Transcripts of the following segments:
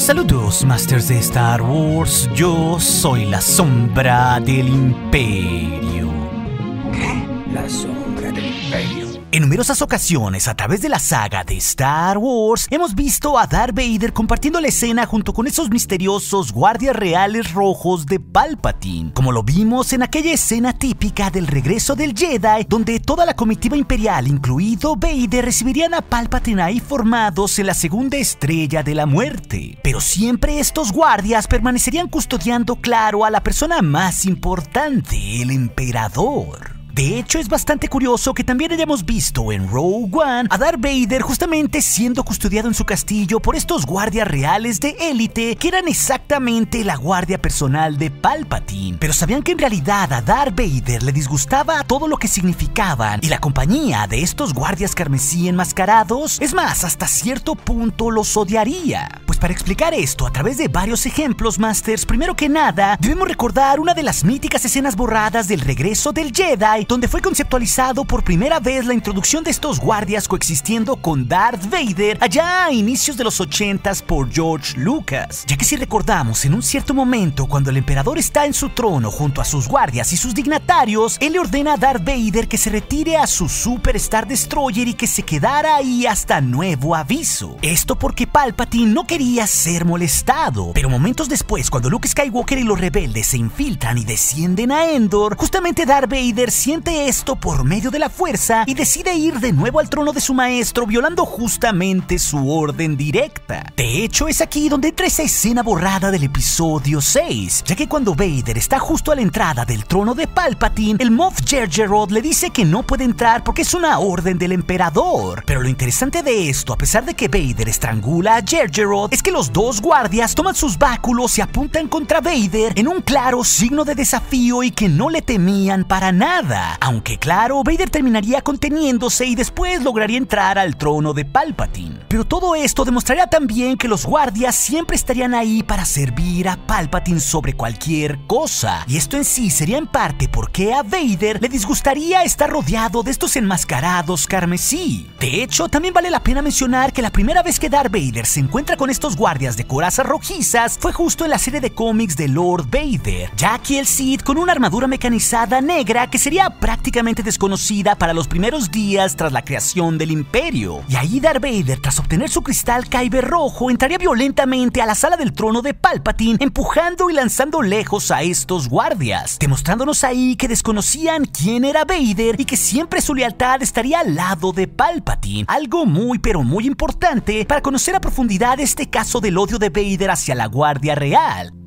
Saludos, Masters de Star Wars. Yo soy la sombra del Imperio. ¿Qué? La sombra. En numerosas ocasiones, a través de la saga de Star Wars, hemos visto a Darth Vader compartiendo la escena junto con esos misteriosos guardias reales rojos de Palpatine, como lo vimos en aquella escena típica del regreso del Jedi, donde toda la comitiva imperial, incluido Vader, recibirían a Palpatine ahí formados en la segunda estrella de la muerte. Pero siempre estos guardias permanecerían custodiando claro a la persona más importante, el emperador. De hecho, es bastante curioso que también hayamos visto en Rogue One a Darth Vader justamente siendo custodiado en su castillo por estos guardias reales de élite que eran exactamente la guardia personal de Palpatine. Pero sabían que en realidad a Darth Vader le disgustaba todo lo que significaban y la compañía de estos guardias carmesí enmascarados, es más, hasta cierto punto los odiaría. Para explicar esto a través de varios ejemplos, Masters, primero que nada, debemos recordar una de las míticas escenas borradas del regreso del Jedi donde fue conceptualizado por primera vez la introducción de estos guardias coexistiendo con Darth Vader allá a inicios de los 80s por George Lucas. Ya que si recordamos, en un cierto momento, cuando el emperador está en su trono junto a sus guardias y sus dignatarios, él le ordena a Darth Vader que se retire a su Super Star Destroyer y que se quedara ahí hasta nuevo aviso. Esto porque Palpatine no quería ser molestado. Pero momentos después, cuando Luke Skywalker y los rebeldes se infiltran y descienden a Endor, justamente Darth Vader siente esto por medio de la fuerza y decide ir de nuevo al trono de su maestro violando justamente su orden directa. De hecho, es aquí donde entra esa escena borrada del episodio 6, ya que cuando Vader está justo a la entrada del trono de Palpatine, el Moff Gergerod le dice que no puede entrar porque es una orden del emperador. Pero lo interesante de esto, a pesar de que Vader estrangula a Gergerod, es que los dos guardias toman sus báculos y apuntan contra Vader en un claro signo de desafío y que no le temían para nada. Aunque claro, Vader terminaría conteniéndose y después lograría entrar al trono de Palpatine. Pero todo esto demostraría también que los guardias siempre estarían ahí para servir a Palpatine sobre cualquier cosa. Y esto en sí sería en parte porque a Vader le disgustaría estar rodeado de estos enmascarados carmesí. De hecho, también vale la pena mencionar que la primera vez que Darth Vader se encuentra con estos guardias de corazas rojizas fue justo en la serie de cómics de Lord Vader, ya que el Sith con una armadura mecanizada negra que sería prácticamente desconocida para los primeros días tras la creación del imperio. Y ahí Darth Vader, tras obtener su cristal Kyber rojo, entraría violentamente a la sala del trono de Palpatine, empujando y lanzando lejos a estos guardias, demostrándonos ahí que desconocían quién era Vader y que siempre su lealtad estaría al lado de Palpatine. Algo muy pero muy importante para conocer a profundidad este caso del odio de Vader hacia la Guardia Real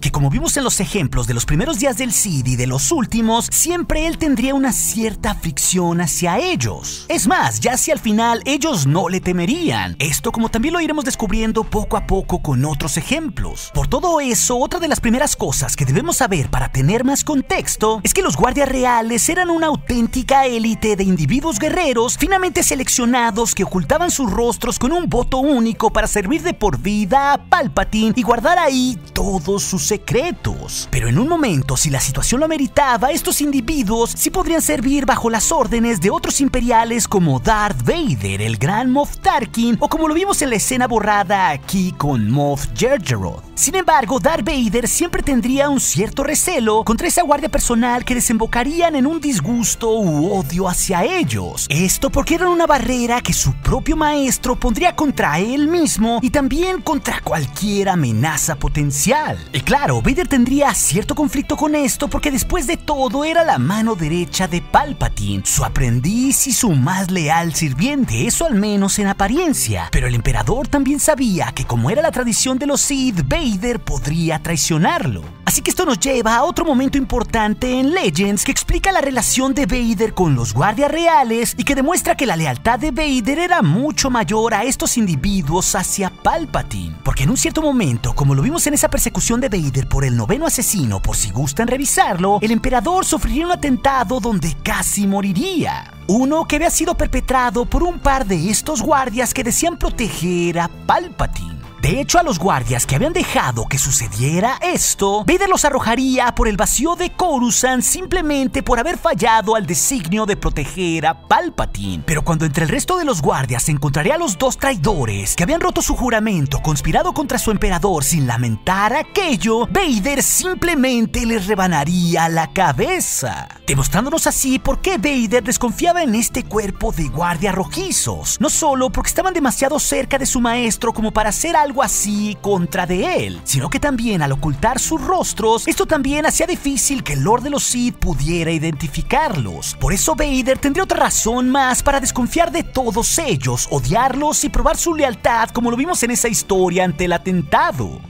que como vimos en los ejemplos de los primeros días del Cid y de los últimos, siempre él tendría una cierta fricción hacia ellos. Es más, ya si al final ellos no le temerían. Esto como también lo iremos descubriendo poco a poco con otros ejemplos. Por todo eso, otra de las primeras cosas que debemos saber para tener más contexto es que los guardias reales eran una auténtica élite de individuos guerreros finamente seleccionados que ocultaban sus rostros con un voto único para servir de por vida a Palpatine y guardar ahí todos sus secretos. Pero en un momento, si la situación lo ameritaba, estos individuos sí podrían servir bajo las órdenes de otros imperiales como Darth Vader, el gran Moff Tarkin, o como lo vimos en la escena borrada aquí con Moff Gergerod. Sin embargo, Darth Vader siempre tendría un cierto recelo contra esa guardia personal que desembocarían en un disgusto u odio hacia ellos. Esto porque eran una barrera que su propio maestro pondría contra él mismo y también contra cualquier amenaza potencial. Y claro, Vader tendría cierto conflicto con esto porque después de todo era la mano derecha de Palpatine, su aprendiz y su más leal sirviente, eso al menos en apariencia. Pero el emperador también sabía que como era la tradición de los Sith, Vader podría traicionarlo. Así que esto nos lleva a otro momento importante en Legends que explica la relación de Vader con los guardias reales y que demuestra que la lealtad de Vader era mucho mayor a estos individuos hacia Palpatine. Porque en un cierto momento, como lo vimos en esa persecución de Vader por el noveno asesino, por si gustan revisarlo, el emperador sufriría un atentado donde casi moriría. Uno que había sido perpetrado por un par de estos guardias que decían proteger a Palpatine. De hecho, a los guardias que habían dejado que sucediera esto, Vader los arrojaría por el vacío de Coruscant simplemente por haber fallado al designio de proteger a Palpatine. Pero cuando entre el resto de los guardias se encontraría a los dos traidores que habían roto su juramento, conspirado contra su emperador sin lamentar aquello, Vader simplemente les rebanaría la cabeza. Demostrándonos así por qué Vader desconfiaba en este cuerpo de guardias rojizos. No solo porque estaban demasiado cerca de su maestro como para hacer algo así contra de él, sino que también al ocultar sus rostros, esto también hacía difícil que el Lord de los Sith pudiera identificarlos. Por eso Vader tendría otra razón más para desconfiar de todos ellos, odiarlos y probar su lealtad como lo vimos en esa historia ante el atentado.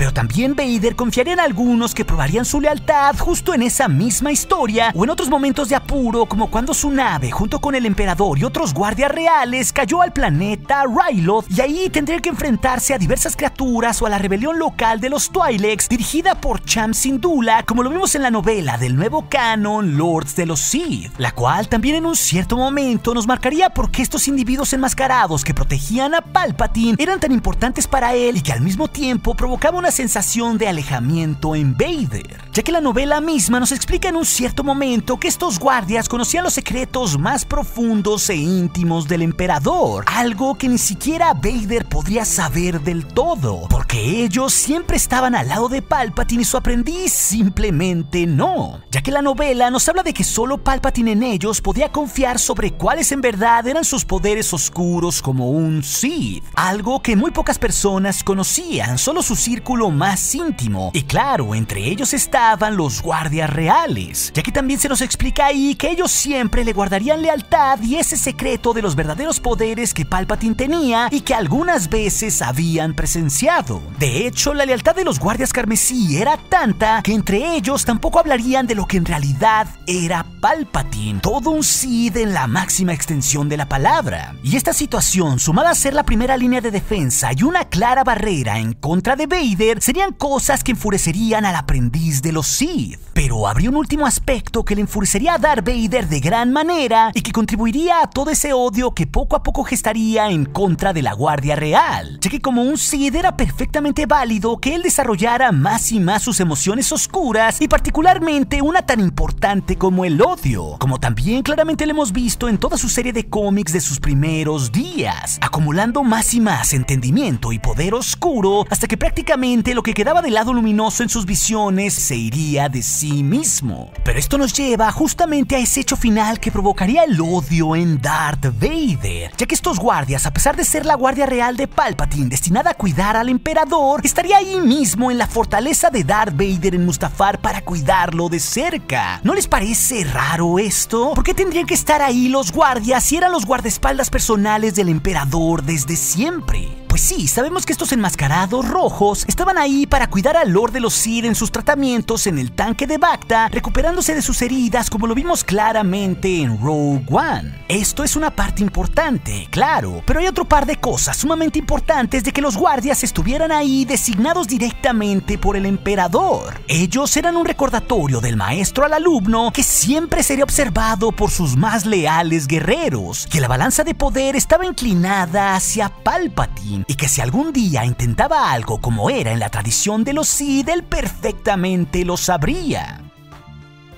Pero también Vader confiaría en algunos que probarían su lealtad justo en esa misma historia o en otros momentos de apuro como cuando su nave junto con el emperador y otros guardias reales cayó al planeta Ryloth y ahí tendría que enfrentarse a diversas criaturas o a la rebelión local de los Twi'leks dirigida por Cham Syndulla como lo vimos en la novela del nuevo canon Lords de los Sith, la cual también en un cierto momento nos marcaría por qué estos individuos enmascarados que protegían a Palpatine eran tan importantes para él y que al mismo tiempo provocaban una sensación de alejamiento en Vader, ya que la novela misma nos explica en un cierto momento que estos guardias conocían los secretos más profundos e íntimos del emperador, algo que ni siquiera Vader podría saber del todo, porque ellos siempre estaban al lado de Palpatine y su aprendiz simplemente no, ya que la novela nos habla de que solo Palpatine en ellos podía confiar sobre cuáles en verdad eran sus poderes oscuros como un Sith, algo que muy pocas personas conocían, solo su círculo más íntimo. Y claro, entre ellos estaban los guardias reales, ya que también se nos explica ahí que ellos siempre le guardarían lealtad y ese secreto de los verdaderos poderes que Palpatine tenía y que algunas veces habían presenciado. De hecho, la lealtad de los guardias carmesí era tanta que entre ellos tampoco hablarían de lo que en realidad era Palpatine, todo un Sith en la máxima extensión de la palabra. Y esta situación, sumada a ser la primera línea de defensa y una clara barrera en contra de Vader, serían cosas que enfurecerían al aprendiz de los Sith. Pero habría un último aspecto que le enfurecería a Darth Vader de gran manera y que contribuiría a todo ese odio que poco a poco gestaría en contra de la Guardia Real, ya que como un Sith era perfectamente válido que él desarrollara más y más sus emociones oscuras y particularmente una tan importante como el odio, como también claramente lo hemos visto en toda su serie de cómics de sus primeros días, acumulando más y más entendimiento y poder oscuro hasta que prácticamente lo que quedaba del lado luminoso en sus visiones se iría de sí mismo. Pero esto nos lleva justamente a ese hecho final que provocaría el odio en Darth Vader, ya que estos guardias, a pesar de ser la guardia real de Palpatine destinada a cuidar al emperador, estaría ahí mismo en la fortaleza de Darth Vader en Mustafar para cuidarlo de cerca. ¿No les parece raro esto? ¿Por qué tendrían que estar ahí los guardias si eran los guardaespaldas personales del emperador desde siempre? Pues sí, sabemos que estos enmascarados rojos estaban ahí para cuidar al Lord de los Sith en sus tratamientos en el tanque de Bacta, recuperándose de sus heridas como lo vimos claramente en Rogue One. Esto es una parte importante, claro, pero hay otro par de cosas sumamente importantes de que los guardias estuvieran ahí designados directamente por el emperador. Ellos eran un recordatorio del maestro al alumno que siempre sería observado por sus más leales guerreros, que la balanza de poder estaba inclinada hacia Palpatine y que si algún día intentaba algo como era en la tradición de los Sith, él perfectamente lo sabría.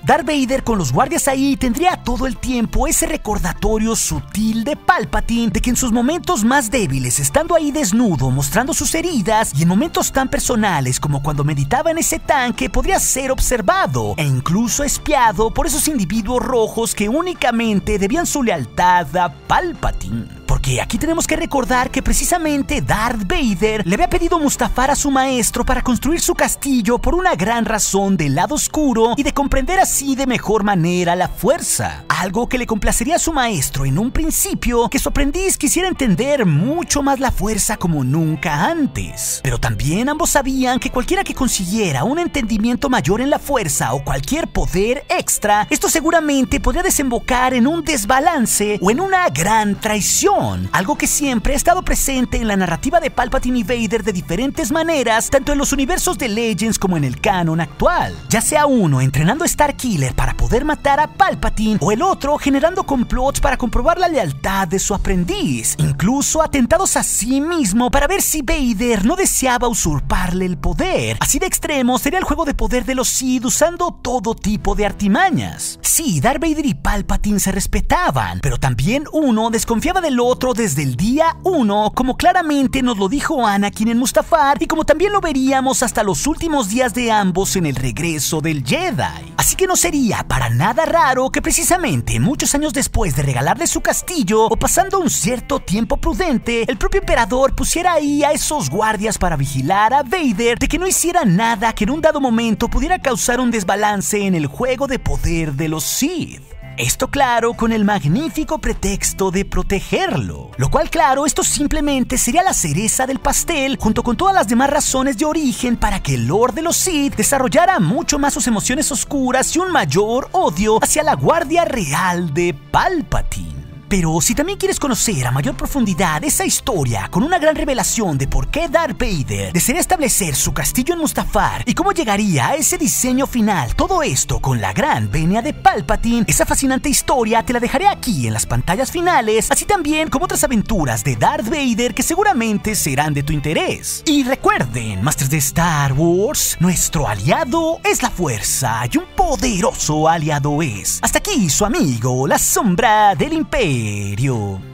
Darth Vader con los guardias ahí tendría todo el tiempo ese recordatorio sutil de Palpatine de que en sus momentos más débiles, estando ahí desnudo, mostrando sus heridas y en momentos tan personales como cuando meditaba en ese tanque, podría ser observado e incluso espiado por esos individuos rojos que únicamente debían su lealtad a Palpatine. Porque aquí tenemos que recordar que precisamente Darth Vader le había pedido Mustafar a su maestro para construir su castillo por una gran razón del lado oscuro y de comprender así de mejor manera la fuerza. Algo que le complacería a su maestro en un principio, que su aprendiz quisiera entender mucho más la fuerza como nunca antes. Pero también ambos sabían que cualquiera que consiguiera un entendimiento mayor en la fuerza o cualquier poder extra, esto seguramente podría desembocar en un desbalance o en una gran traición algo que siempre ha estado presente en la narrativa de Palpatine y Vader de diferentes maneras, tanto en los universos de Legends como en el canon actual. Ya sea uno entrenando a Starkiller para poder matar a Palpatine o el otro generando complots para comprobar la lealtad de su aprendiz, incluso atentados a sí mismo para ver si Vader no deseaba usurparle el poder. Así de extremo sería el juego de poder de los Sith usando todo tipo de artimañas. Sí, Darth Vader y Palpatine se respetaban, pero también uno desconfiaba del otro desde el día uno, como claramente nos lo dijo Anakin en Mustafar y como también lo veríamos hasta los últimos días de ambos en el regreso del Jedi. Así que no sería para nada raro que precisamente muchos años después de regalarle su castillo o pasando un cierto tiempo prudente, el propio emperador pusiera ahí a esos guardias para vigilar a Vader de que no hiciera nada que en un dado momento pudiera causar un desbalance en el juego de poder de los Sith. Esto claro con el magnífico pretexto de protegerlo. Lo cual claro, esto simplemente sería la cereza del pastel junto con todas las demás razones de origen para que el Lord de los Sith desarrollara mucho más sus emociones oscuras y un mayor odio hacia la Guardia Real de Palpatine. Pero si también quieres conocer a mayor profundidad esa historia con una gran revelación de por qué Darth Vader desearía establecer su castillo en Mustafar y cómo llegaría a ese diseño final, todo esto con la gran venia de Palpatine, esa fascinante historia te la dejaré aquí en las pantallas finales, así también como otras aventuras de Darth Vader que seguramente serán de tu interés. Y recuerden, Masters de Star Wars, nuestro aliado es la fuerza y un poderoso aliado es. Hasta aquí su amigo, la sombra del imperio. 計量